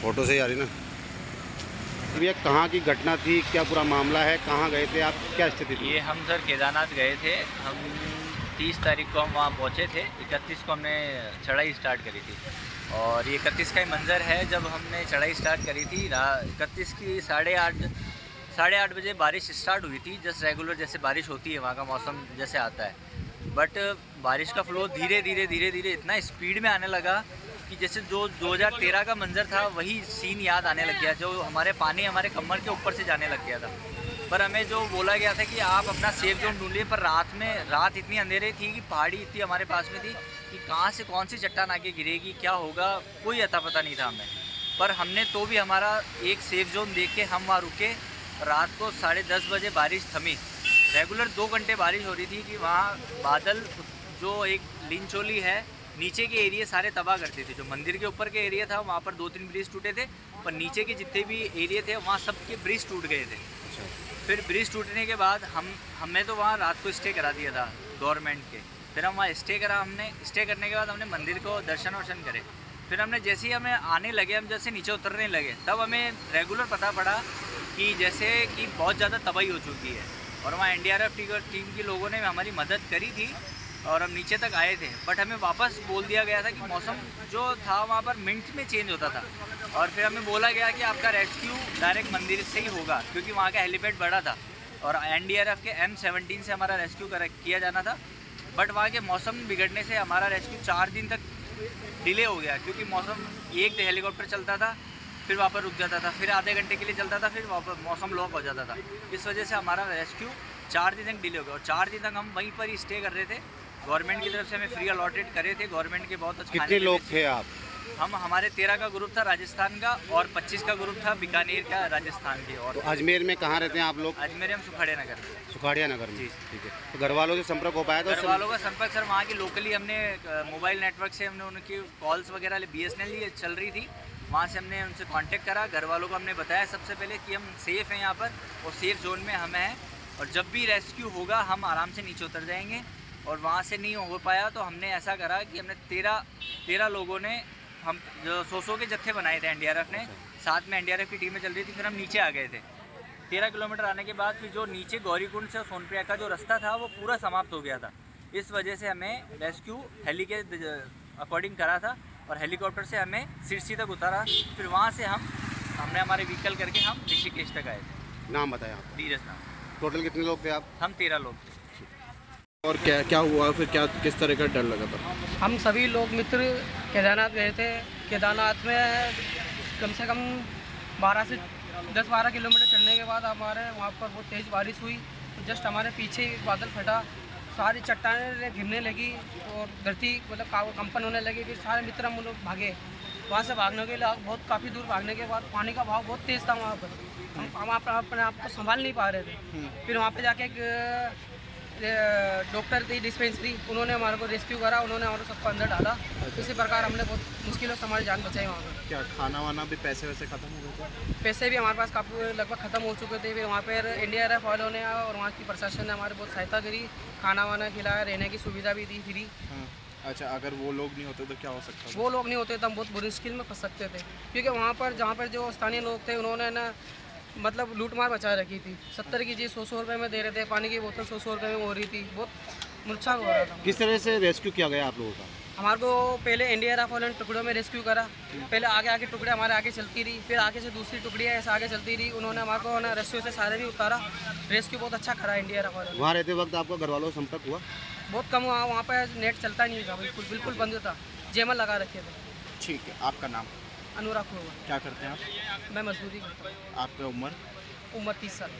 Photo से ही आ रही ना। भैया कहाँ की घटना थी? क्या पूरा मामला है? कहाँ गए थे आप? क्या स्थिति थी? ये हम सर केदारनाथ गए थे। हम तीस तारीख को हम वहाँ पहुँचे थे। इकतीस को हमने चढ़ाई स्टार्ट करी थी। और ये इकतीस का ही मंज़र है। जब हमने चढ़ाई स्टार्ट करी थी इकतीस की साढ़े आठ साढ़े आठ बजे बारिश स्टार्ट हुई थी जस्ट रेगुलर जैसे बारिश होती है वहाँ का मौसम जैसे आता है। बट बारिश का फ्लो धीरे धीरे धीरे धीरे इतना स्पीड में आने लगा कि जैसे जो 2013 का मंजर था, वही सीन याद आने लग गया, जो हमारे पानी हमारे कमर के ऊपर से जाने लग गया था। पर हमें जो बोला गया था कि आप अपना सेफ़ जोन ढूंढिए, पर रात में, रात इतनी अंधेरे थी कि पहाड़ी इतनी हमारे पास में थी कि कहाँ से कौन सी चट्टान आके गिरेगी, क्या होगा, कोई अता पता नहीं था हमें। पर हमने तो भी हमारा एक सेफ़ जोन देख के हम वहाँ रुके रात को साढ़े दस बजे बारिश थमी। रेगुलर दो घंटे बारिश हो रही थी कि वहाँ बादल जो एक लिंचोली है नीचे के एरिया सारे तबाह करते थे। जो मंदिर के ऊपर के एरिया था वहाँ पर दो तीन ब्रिज टूटे थे पर नीचे के जितने भी एरिया थे वहाँ सब के ब्रिज टूट गए थे। फिर ब्रिज टूटने के बाद हम हमें तो वहाँ रात को स्टे करा दिया था गवर्नमेंट के। फिर हम वहाँ स्टे करा हमने स्टे करने के बाद हमने मंदिर को दर्शन वर्शन करे। फिर हमने जैसे ही हमें आने लगे हम जैसे नीचे उतरने लगे तब हमें रेगुलर पता पड़ा कि जैसे कि बहुत ज़्यादा तबाही हो चुकी है। और वहाँ एन टीम के लोगों ने हमारी मदद करी थी और हम नीचे तक आए थे। बट हमें वापस बोल दिया गया था कि मौसम जो था वहाँ पर मिनट में चेंज होता था। और फिर हमें बोला गया कि आपका रेस्क्यू डायरेक्ट मंदिर से ही होगा, क्योंकि वहाँ का हेलीपैड बड़ा था। और एनडीआरएफ के एम सेवनटीन से हमारा रेस्क्यू कर, किया जाना था। बट वहाँ के मौसम बिगड़ने से हमारा रेस्क्यू चार दिन तक डिले हो गया, क्योंकि मौसम एक हेलीकॉप्टर चलता था फिर वहाँ पर रुक जाता था। फिर आधे घंटे के लिए चलता था फिर वापस मौसम लॉक हो जाता था। इस वजह से हमारा रेस्क्यू चार दिन तक डिले हो गया और चार दिन तक हम वहीं पर ही स्टे कर रहे थे। गवर्नमेंट की तरफ़ से हमें फ्री अलॉटेड करे थे। गवर्नमेंट के बहुत अच्छे कितने लोग थे आप? हम हमारे तेरह का ग्रुप था राजस्थान का और पच्चीस का ग्रुप था बीकानेर का राजस्थान के और तो अजमेर में कहाँ रहते हैं आप लोग? अजमेर हम सुखाड़े नगर में। सुखाड़िया नगर में। जी। ठीक है तो घर वालों से संपर्क हो पाया था घर वालों का संपर्क सर वहाँ की लोकली हमने मोबाइल नेटवर्क से हमने उनकी कॉल्स वगैरह बी एस एन चल रही थी। वहाँ से हमने उनसे कांटेक्ट करा घर वालों को हमने बताया सबसे पहले कि हम सेफ़ हैं यहाँ पर और सेफ़ जोन में हम हैं और जब भी रेस्क्यू होगा हम आराम से नीचे उतर जाएँगे और वहाँ से नहीं हो पाया तो हमने ऐसा करा कि हमने तेरह तेरह लोगों ने हम जो सौ सौ के जत्थे बनाए थे एनडीआरएफ ने साथ में एनडीआरएफ की टीमें चल रही थी फिर हम नीचे आ गए थे। तेरह किलोमीटर आने के बाद फिर जो नीचे गौरीकुंड से सोनप्रिया का जो रास्ता था वो पूरा समाप्त हो गया था। इस वजह से हमें रेस्क्यू हेली के अकॉर्डिंग करा था। और हेलीकॉप्टर से हमें सिरसी तक उतारा। फिर वहाँ से हम हमने हमारे व्हीकल करके हम ऋषिकेश तक आए। थे नाम बताया आप। धीरज नाम। टोटल कितने लोग थे आप? हम तेरह लोग थे। और क्या क्या हुआ? फिर क्या किस तरह का डर लगा था? हम सभी लोग मित्र केदारनाथ गए थे। केदारनाथ में कम से कम 12 से दस बारह किलोमीटर चलने के बाद हमारे वहाँ पर बहुत तेज़ बारिश हुई। जस्ट हमारे पीछे बादल फटा। सारी चट्टानें गिरने लगी और धरती मतलब कंपन होने लगी फिर सारे मित्र हम लोग भागे। वहाँ से भागने के लिए बहुत काफ़ी दूर भागने के बाद पानी का भाव बहुत तेज़ था वहाँ पर। हम अपने आप को संभाल नहीं पा रहे थे। फिर वहाँ पे जाके एक डॉक्टर थी डिस्पेंसरी उन्होंने हमारे को रेस्क्यू करा उन्होंने हमारे सबको अंदर डाला। अच्छा। इसी प्रकार हमने बहुत मुश्किलों से हमारी जान बचाई वहाँ पर। क्या खाना वाना भी पैसे वैसे खत्म हो गए थे? पैसे भी हमारे पास काफ़ी लगभग ख़त्म हो चुके थे। फिर वहाँ पर इंडिया एयर वालों ने और वहाँ की प्रशासन ने हमारी बहुत सहायता करी खाना वाना खिलाया रहने की सुविधा भी दी फ्री। हाँ। अच्छा अगर वो लोग नहीं होते तो क्या हो सकता था? वो लोग नहीं होते तो हम बहुत बुरी मुश्किल में फंस सकते थे। क्योंकि वहाँ पर जहाँ पर जो स्थानीय लोग थे उन्होंने ना मतलब लूट मार बचा रखी थी। सत्तर की चीज़ सौ सौ रुपये में दे रहे थे पानी की बोतल सौ सौ रुपये में हो रही थी। बहुत नुकसान हो रहा था। किस तरह से रेस्क्यू किया गया आप लोगों का? हमारे को पहले इंडिया वाले टुकड़ों में रेस्क्यू करा। पहले आगे आगे टुकड़े हमारे आगे चलती रही। फिर आगे से दूसरी टुकड़ियाँ ऐसे आगे चलती रही। उन्होंने हमारे को ना रेस्क्यू से सारे भी उतारा। रेस्क्यू बहुत अच्छा करा इंडिया वालों वहाँ रहते वक्त आपका घर वालों संपर्क हुआ? बहुत कम हुआ। वहाँ पर नेट चलता नहीं था। बिल्कुल बिल्कुल बंद था। जेमल लगा रखे थे। ठीक है आपका नाम? अनुराग क्या करते हैं आप? मैं मजदूरी करता हूँ। आपका उम्र? उम्र तीस साल।